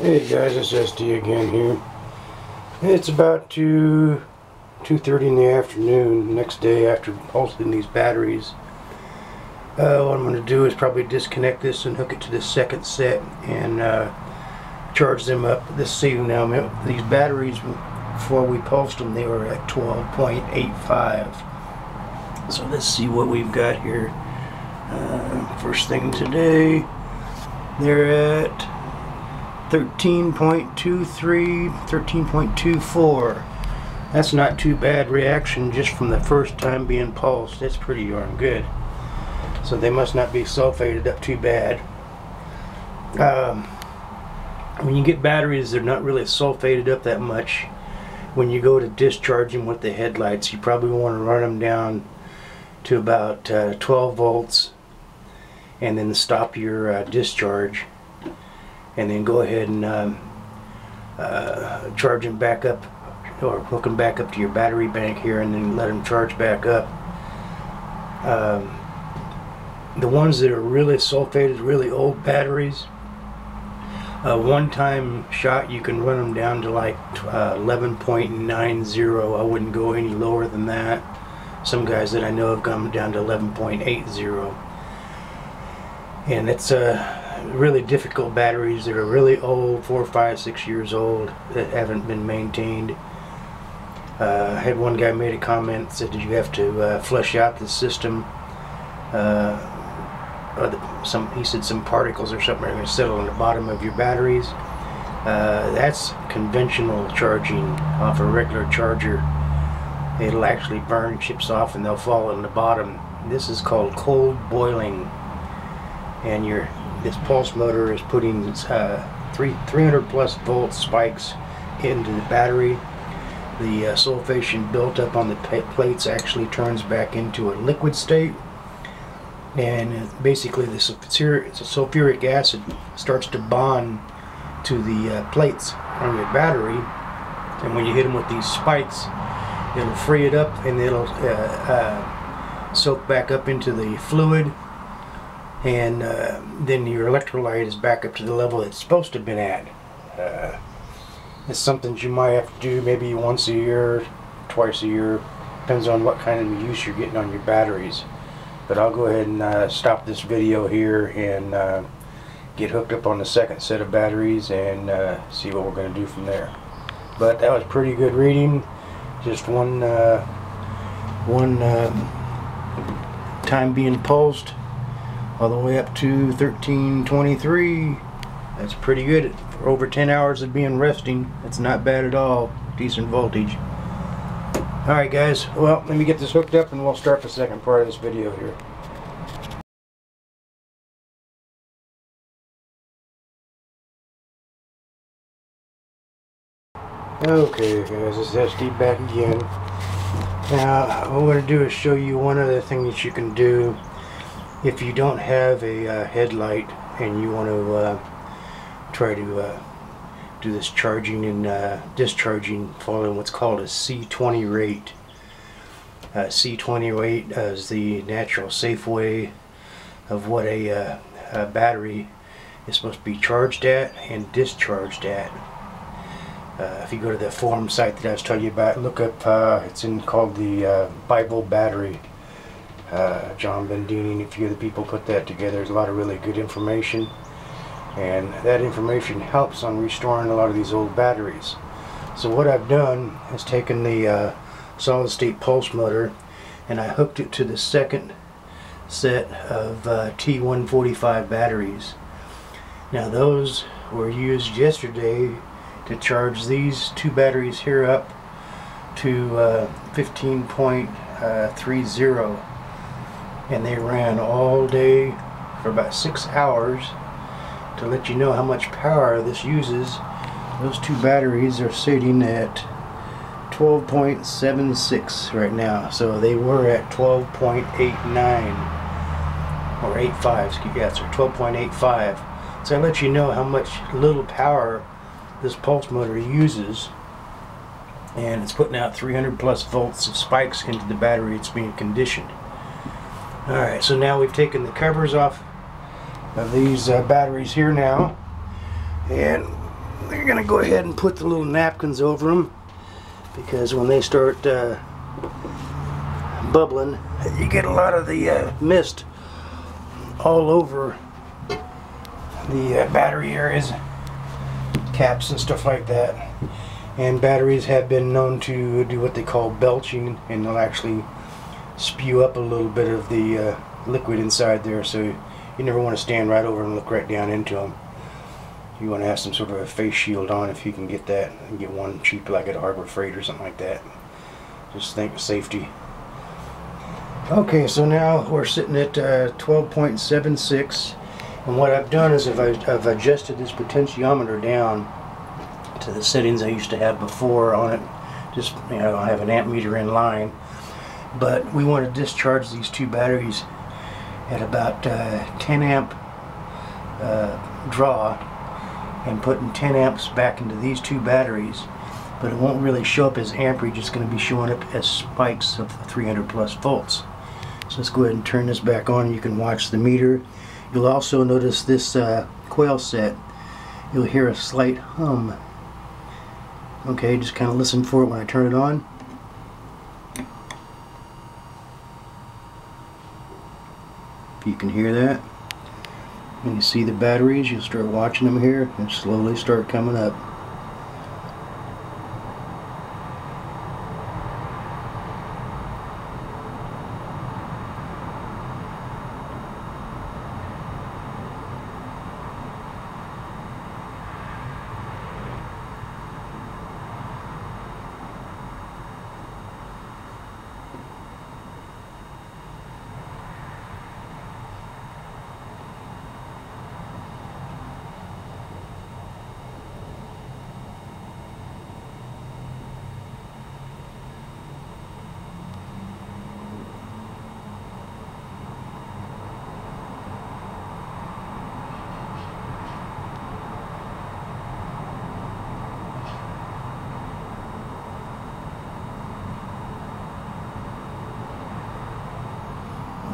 Hey guys, it's SD again here. It's about 2 2.30 in the afternoon, next day after pulsing these batteries. Uh, what I'm going to do is probably disconnect this and hook it to the second set and uh, charge them up. Let's see now, these batteries, before we pulsed them, they were at 12.85. So let's see what we've got here. Uh, first thing today, they're at 13.23, 13.24. That's not too bad reaction just from the first time being pulsed. That's pretty darn good. So they must not be sulfated up too bad. Um, when you get batteries, they're not really sulfated up that much. When you go to discharge them with the headlights, you probably want to run them down to about uh, 12 volts and then stop your uh, discharge and then go ahead and um, uh, charge them back up or hook them back up to your battery bank here and then let them charge back up. Um, the ones that are really sulfated, really old batteries, a one-time shot you can run them down to like uh, 11.90. I wouldn't go any lower than that. Some guys that I know have gone down to 11.80. And it's a uh, really difficult batteries that are really old, four, five, six years old, that haven't been maintained. Uh, I had one guy made a comment said you have to uh, flush out the system. Uh, the, some he said some particles or something are going to settle on the bottom of your batteries. Uh, that's conventional charging off a regular charger. It'll actually burn chips off and they'll fall on the bottom. This is called cold boiling and your this pulse motor is putting uh, three 300 plus volt spikes into the battery. The uh, sulfation built up on the plates actually turns back into a liquid state. And basically the sulfuric acid starts to bond to the uh, plates on your battery. And when you hit them with these spikes it'll free it up and it'll uh, uh, soak back up into the fluid and uh, then your electrolyte is back up to the level it's supposed to have been at. Uh, it's something you might have to do maybe once a year, twice a year, depends on what kind of use you're getting on your batteries. But I'll go ahead and uh, stop this video here and uh, get hooked up on the second set of batteries and uh, see what we're going to do from there. But that was pretty good reading. Just one, uh, one um, time being pulsed all the way up to 1323 that's pretty good. For over 10 hours of being resting that's not bad at all. Decent voltage. Alright guys. Well let me get this hooked up and we'll start the second part of this video here. Okay guys, this is SD back again. Now, what I'm going to do is show you one other thing that you can do if you don't have a uh, headlight and you want to uh, try to uh, do this charging and uh, discharging following what's called a C20 rate. Uh, C20 rate is the natural safe way of what a, uh, a, battery is supposed to be charged at and discharged at. If you go to the forum site that I was telling you about look up it's in called the Bible battery uh, John Bedini and a few of the people put that together. There's a lot of really good information and that information helps on restoring a lot of these old batteries. So what I've done is taken the uh, solid state pulse motor and I hooked it to the second set of uh, T145 batteries. Now those were used yesterday to charge these two batteries here up to uh, 15.30 and they ran all day for about six hours to let you know how much power this uses. Those two batteries are sitting at 12.76 right now so they were at 12.89 or 85 excuse yeah so 12.85 so I let you know how much little power this pulse motor uses and it's putting out 300 plus volts of spikes into the battery. It's being conditioned Alright, so now we've taken the covers off of these uh, batteries here now. And we're gonna go ahead and put the little napkins over them because when they start uh, bubbling you get a lot of the uh, mist all over the uh, battery areas caps and stuff like that and batteries have been known to do what they call belching and they'll actually spew up a little bit of the uh, liquid inside there so you never want to stand right over and look right down into them you want to have some sort of a face shield on if you can get that and get one cheap like at Harbor Freight or something like that. Just think of safety. Okay so now we're sitting at uh, 12.76 and what I've done is I've, I've adjusted this potentiometer down to the settings I used to have before on it. Just you know I have an amp meter in line but we want to discharge these two batteries at about uh, 10 amp uh, draw and putting 10 amps back into these two batteries but it won't really show up as amperage it's going to be showing up as spikes of 300 plus volts. So let's go ahead and turn this back on you can watch the meter. You'll also notice this uh, coil set. You'll hear a slight hum. Okay just kind of listen for it when I turn it on if you can hear that when you see the batteries, you'll start watching them here and slowly start coming up.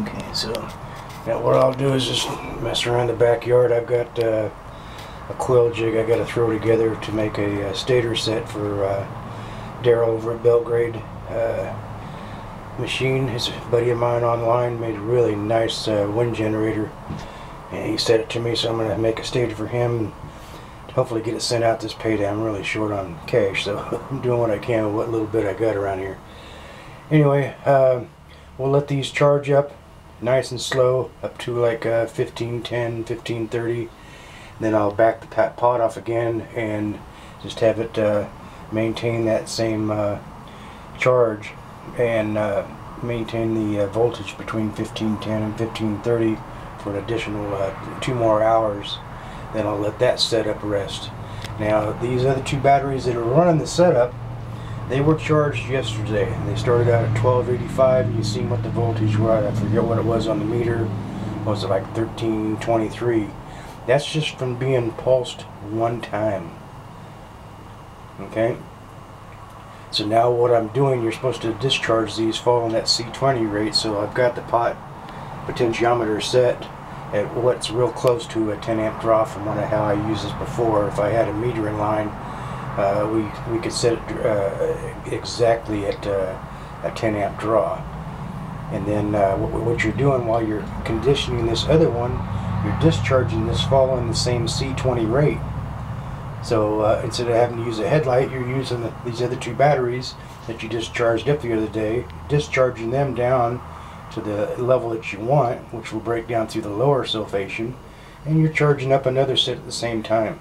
Okay, so now what I'll do is just mess around the backyard. I've got uh, a coil jig I got to throw together to make a, a stator set for uh, Daryl over at Belgrade uh, Machine. His buddy of mine online made a really nice uh, wind generator and he sent it to me so I'm going to make a stator for him and hopefully get it sent out this payday. I'm really short on cash so I'm doing what I can with what little bit I got around here. Anyway, uh, we'll let these charge up nice and slow up to like uh, 15 10 15 30 then I'll back the pot off again and just have it uh, maintain that same uh, charge and uh, maintain the uh, voltage between 1510 and 1530 for an additional uh, two more hours. Then I'll let that setup rest. Now these other two batteries that are running the setup they were charged yesterday. They started out at 1285. You seen what the voltage was. I forget what it was on the meter. Was it like 1323? That's just from being pulsed one time. Okay? So now what I'm doing, you're supposed to discharge these following that C20 rate. So I've got the pot potentiometer set at what's real close to a 10 amp draw from what I, how I used this before. If I had a meter in line, uh, we, we could set it uh, exactly at uh, a 10 amp draw. And then uh, what, what, you're doing while you're conditioning this other one, you're discharging this following the same C20 rate. So uh, instead of having to use a headlight, you're using the, these other two batteries that you discharged up the other day, discharging them down to the level that you want, which will break down through the lower sulfation, and you're charging up another set at the same time.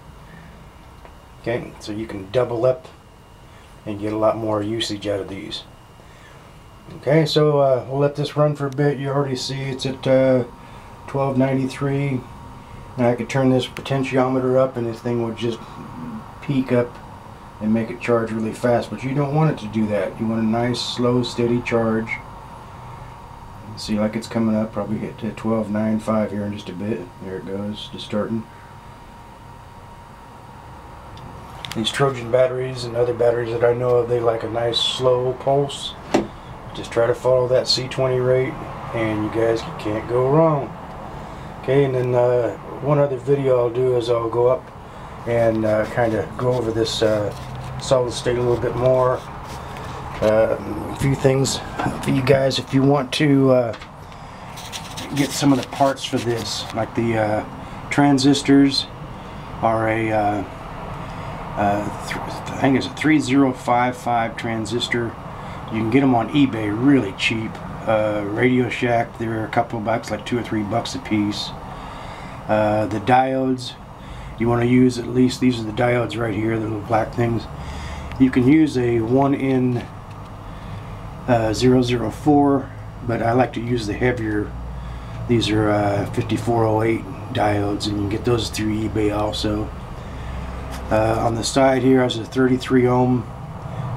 Okay, so you can double up and get a lot more usage out of these. Okay, so uh, we'll let this run for a bit. You already see it's at uh, 1293. And I could turn this potentiometer up and this thing would just peak up and make it charge really fast. But you don't want it to do that. You want a nice, slow, steady charge. See like it's coming up, probably hit to 1295 here in just a bit. There it goes, just starting. These Trojan batteries and other batteries that I know of, they like a nice slow pulse. Just try to follow that C20 rate and you guys can't go wrong. Okay, and then uh, one other video I'll do is I'll go up and uh, kind of go over this uh, solid state a little bit more. Uh, a few things for you guys if you want to uh, get some of the parts for this, like the uh, transistors are a I think it's a 3055 transistor. You can get them on eBay really cheap. Uh, Radio Shack, they're a couple bucks, like two or three bucks a piece. Uh, the diodes, you want to use at least, these are the diodes right here, the little black things. You can use a 1N uh, 004, but I like to use the heavier. These are uh, 5408 diodes, and you can get those through eBay also. Uh, on the side here has a 33 ohm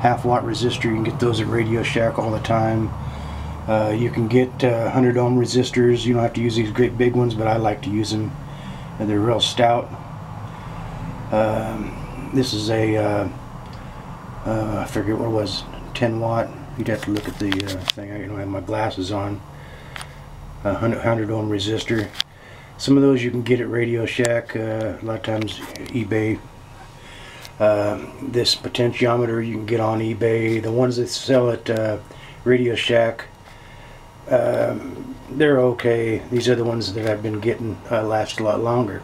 half watt resistor. You can get those at Radio Shack all the time. Uh, you can get uh, 100 ohm resistors. You don't have to use these great big ones, but I like to use them. And they're real stout. Um, this is a uh, uh, I forget what it was, 10 watt. You'd have to look at the uh, thing. I don't have my glasses on. A 100, 100 ohm resistor. Some of those you can get at Radio Shack. Uh, a lot of times eBay. Uh, this potentiometer you can get on eBay. The ones that sell at uh, Radio Shack, um, they're okay. These are the ones that I've been getting uh, last a lot longer.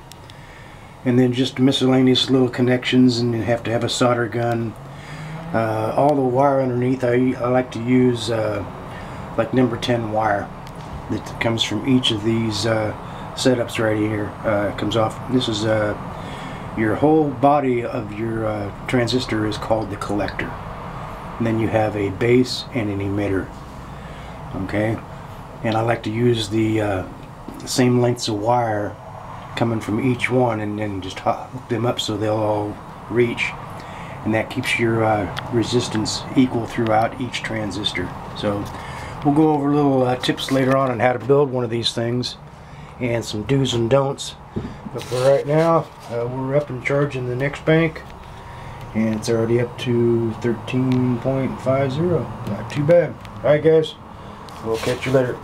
And then just miscellaneous little connections, and you have to have a solder gun. Uh, all the wire underneath, I, I like to use uh, like number 10 wire that comes from each of these uh, setups right here. Comes off. This is uh, your whole body of your uh, transistor is called the collector. And then you have a base and an emitter. Okay, and I like to use the uh, same lengths of wire coming from each one, and then just hook them up so they'll all reach. And that keeps your uh, resistance equal throughout each transistor. So we'll go over little uh, tips later on on how to build one of these things and some do's and don'ts. But for right now, uh, we're up and charging the next bank. And it's already up to 13.50. Not too bad. Alright guys, we'll catch you later.